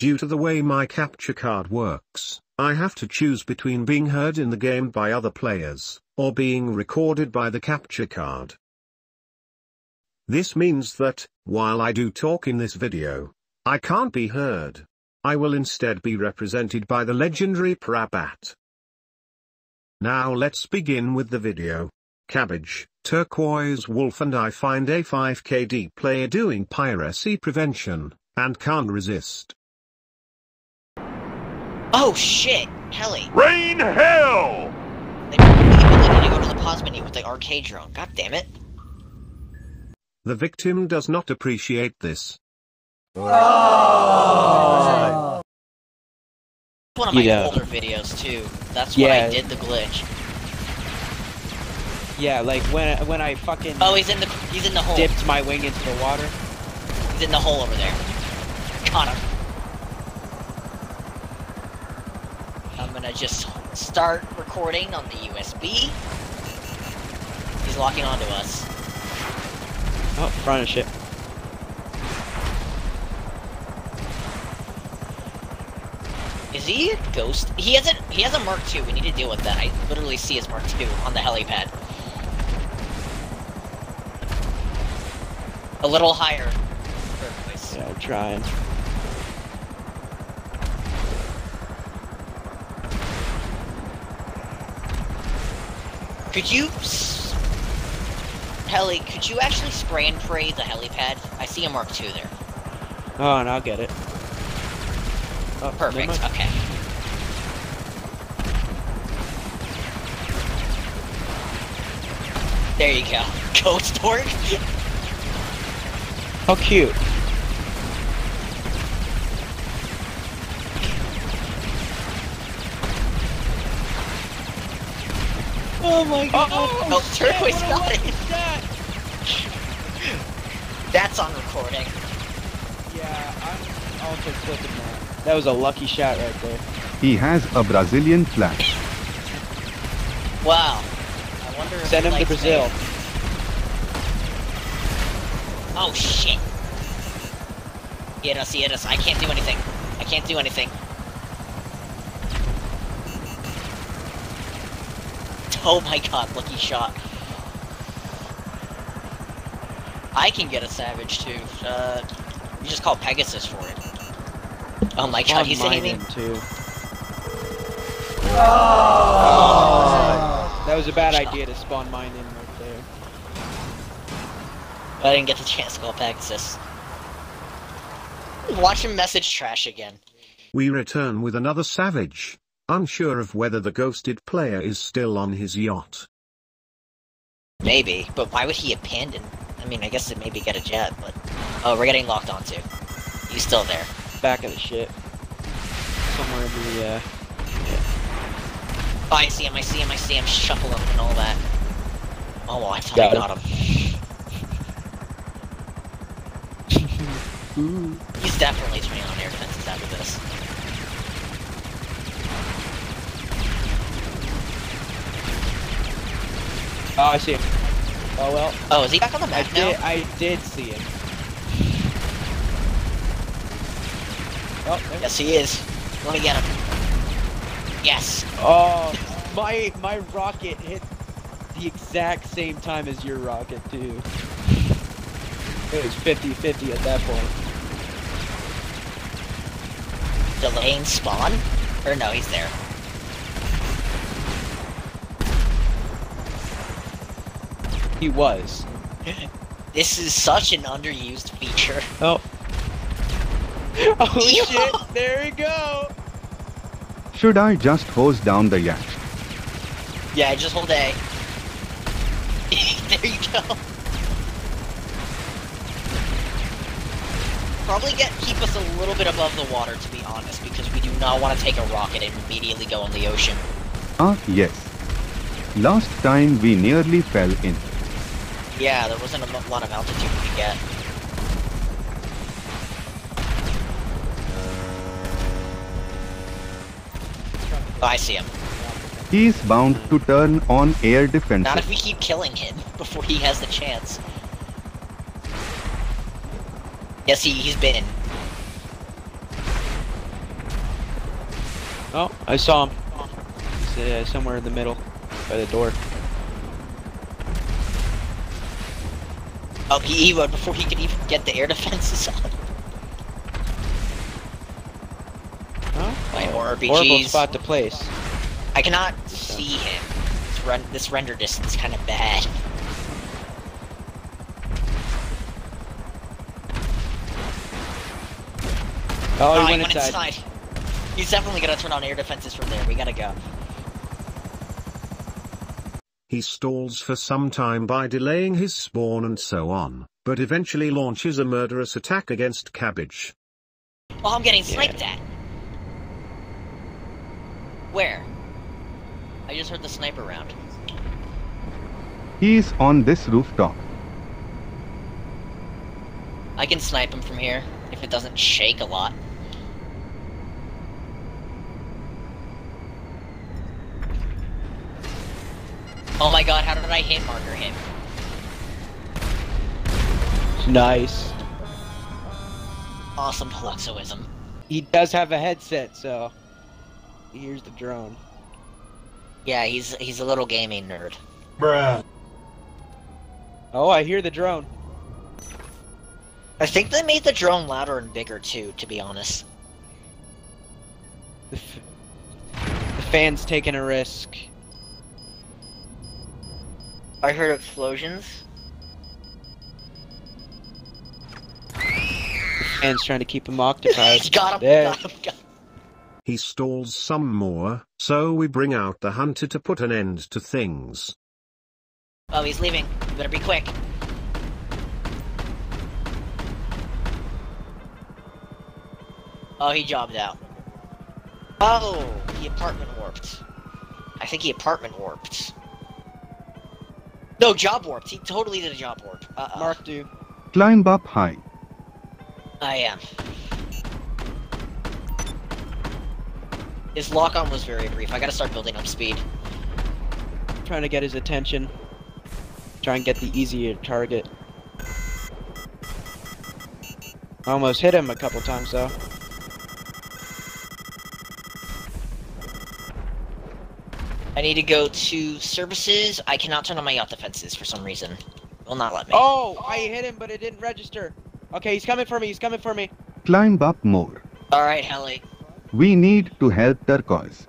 Due to the way my capture card works, I have to choose between being heard in the game by other players, or being recorded by the capture card. This means that, while I do talk in this video, I can't be heard. I will instead be represented by the legendary Prabat. Now let's begin with the video. Cabbage, Turquoise Wolf and I find a 5KD player doing piracy prevention, and can't resist. Oh shit! Heli! Rain hell! They gave me the ability to go to the pause menu with the arcade drone. God damn it. The victim does not appreciate this. One of my Yeah. older videos too. That's when I Yeah. did the glitch. Yeah, like when when I fucking Oh, he's in the he's in the hole. dipped my wing into the water. He's in the hole over there. Got him. I'm gonna just start recording on the USB. He's locking onto us. Oh, front of ship. Is he a ghost? He hasn't. He has a Mark II. We need to deal with that. I literally see his Mark II on the helipad. A little higher. Yeah, I'm trying. Could you, heli? Could you actually spray and pray the helipad? I see a Mark II there. Oh, and I'll get it. Oh, Perfect. Okay. There you go. Ghost orc. How cute. Oh my god. Oh, turquoise got it. lucky shot. That's on recording. Yeah, I'm also clicking that. That was a lucky shot right there. He has a Brazilian flag. Wow. I wonder if Send him to Brazil. me. Oh shit. He hit us, he hit us. I can't do anything. I can't do anything. Oh my god, lucky shot. I can get a savage too. Uh, you just call Pegasus for it. Oh my god, On he's mine aiming. in, too. That was a bad idea to spawn mine in right there. I didn't get the chance to call Pegasus. Watch him message trash again. We return with another savage, unsure of whether the ghosted player is still on his yacht. Maybe, but why would he abandon? I mean, I guess it maybe get a jet, but... Oh, we're getting locked onto. He's still there. Back of the ship. Somewhere in the, uh... Oh, I see him, I see him, I see him, shuffle him and all that. Oh, I thought Got I got him. He's definitely turning on air defenses after this. Oh, I see him. Oh, well. Oh, is he back on the I map now? did, I did see him. Oh, Yes, he is. Let me get him. Yes. Oh, my my rocket hit the exact same time as your rocket too. It was 50-50 at that point. Delaying spawn? Or no, he's there. He was. This is such an underused feature. Oh. Oh Yo! shit! There we go. Should I just hose down the yacht? Yeah, just hold A. there you go. Probably get keep us a little bit above the water, to be honest, because we do not want to take a rocket and immediately go in the ocean. Ah, yes. Last time we nearly fell in. Yeah, there wasn't a lot of altitude we could get. Oh, I see him. He's bound to turn on air defense. Not if we keep killing him before he has the chance. Yes, he, he's been. Oh, I saw him. He's uh, somewhere in the middle, by the door. Oh, he evoed before he could even get the air defenses on. Huh? My Horrible RPGs. spot to place. I cannot see him. This, this render distance is kind of bad. Oh, he oh, he went went inside. inside. He's definitely gonna turn on air defenses from there. We gotta go. He stalls for some time by delaying his spawn and so on, but eventually launches a murderous attack against Cabbage. Oh, I'm getting sniped at. Where? I just heard the sniper round. He's on this rooftop. I can snipe him from here if it doesn't shake a lot. Oh my god, how did I hit marker him? Nice. Awesome Deluxoism. He does have a headset, so he hears the drone. Yeah, he's he's a little gaming nerd. Bruh. Oh, I hear the drone. I think they made the drone louder and bigger too, to be honest. The, f- the fan's taking a risk. I heard explosions. The fan's trying to keep him occupied. got him, There. got him, got him. He stalls some more, so we bring out the hunter to put an end to things. Oh, he's leaving. You better be quick. Oh, he jobbed out. Oh, he apartment warped. I think he apartment warped. No, job warped. He totally did a job warp. Uh-oh. Mark, do. Climb up high. I am. His lock-on was very brief. I gotta start building up speed. Trying to get his attention. Try and get the easier target. Almost hit him a couple times though. I need to go to services. I cannot turn on my yacht defenses for some reason. Will not let me. Oh, I hit him, but it didn't register. Okay, he's coming for me. He's coming for me. Climb up more. Alright, Helly. We need to help Turquoise.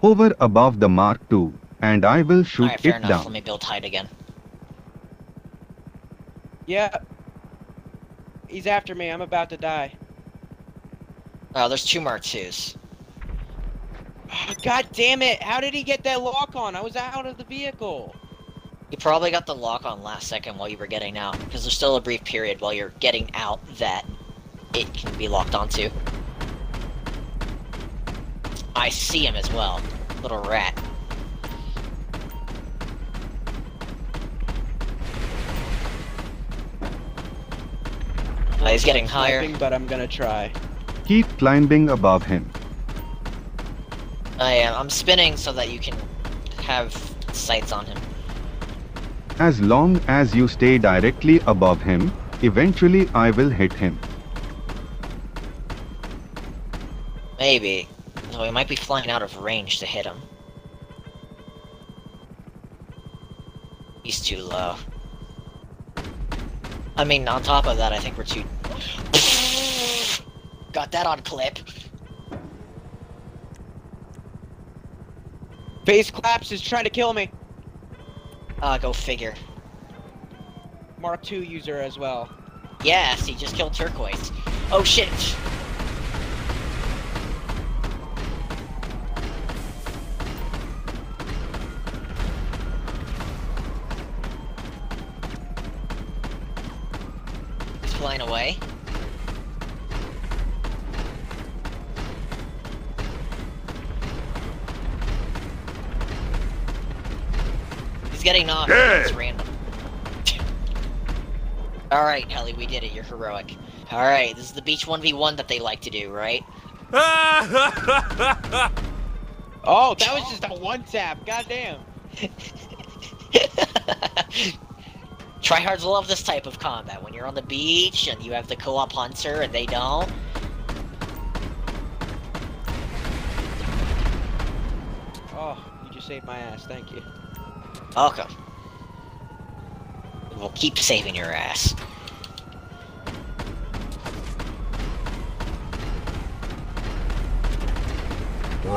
Hover above the Mark II, and I will shoot Alright, fair it enough. Let me build height again. Yeah. He's after me. I'm about to die. Oh, there's two Mark IIs. Oh, God damn it! How did he get that lock on? I was out of the vehicle. You probably got the lock on last second while you were getting out, because there's still a brief period while you're getting out that it can be locked onto. I see him as well. Little rat. He's getting higher. But I'm gonna try. Keep climbing above him. Oh, I am. I'm spinning so that you can have sights on him. As long as you stay directly above him, eventually I will hit him. Maybe. Though he might be flying out of range to hit him. He's too low. I mean, on top of that, I think we're too... Got that on clip. Face Claps is trying to kill me. Uh, go figure. Mark II user as well. Yes, he just killed Turquoise. Oh shit! He's flying away. Getting knocked. Dead. It's random. Alright, Helly, we did it. You're heroic. Alright, this is the beach 1v1 that they like to do, right? Oh, that was just a one tap. Goddamn. Tryhards love this type of combat. When you're on the beach and you have the co-op hunter and they don't. Oh, you just saved my ass. Thank you. Welcome. We'll keep saving your ass. Oh!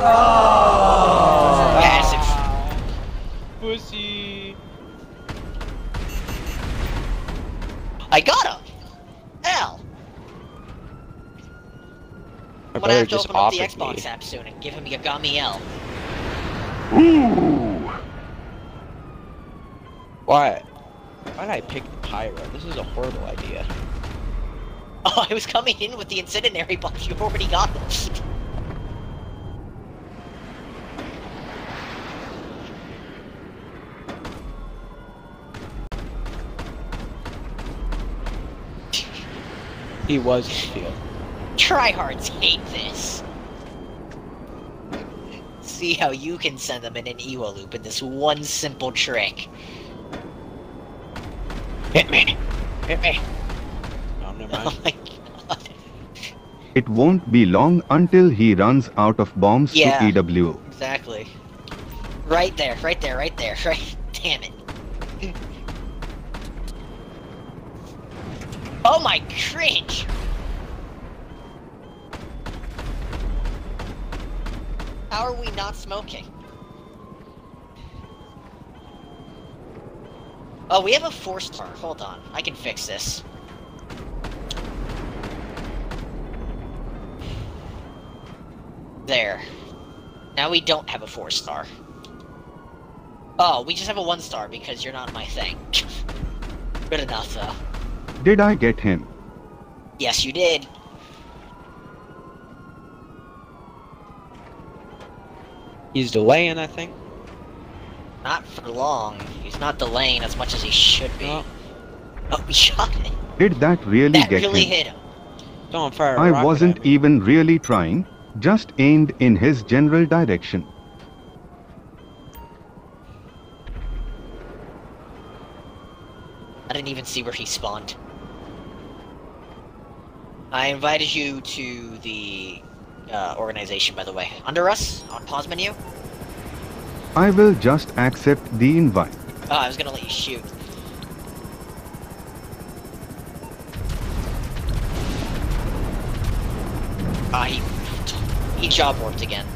Massive. Pussy. I got him! Hell. I'm gonna have to open up the Xbox me. app soon and give him Yagami L. Ooh. Why? Why did I pick the pyro? This is a horrible idea. Oh, I was coming in with the incendiary bombs. You already got them. He was in the field. Tryhards hate this. See how you can send them in an Ewa loop in this one simple trick. Hit me! Hit me! Oh, never Oh my god. It won't be long until he runs out of bombs Yeah. to EW. Exactly. Right there, right there, right there, right. Damn it. Oh my cringe! How are we not smoking? Oh, we have a four star. Hold on. I can fix this. There. Now we don't have a four star. Oh, we just have a one star because you're not my thing. Good enough, though. Did I get him? Yes, you did. He's delaying, I think. Not for long. He's not delaying as much as he should be. Oh, Oh, we shot it. Did that really That get really him? hit him. don't fire a I rocket wasn't at me. even really trying, just aimed in his general direction. I didn't even see where he spawned. I invited you to the uh, organization, by the way. Under us, on pause menu. I will just accept the invite. Oh, I was gonna let you shoot. Ah, he he job worked again.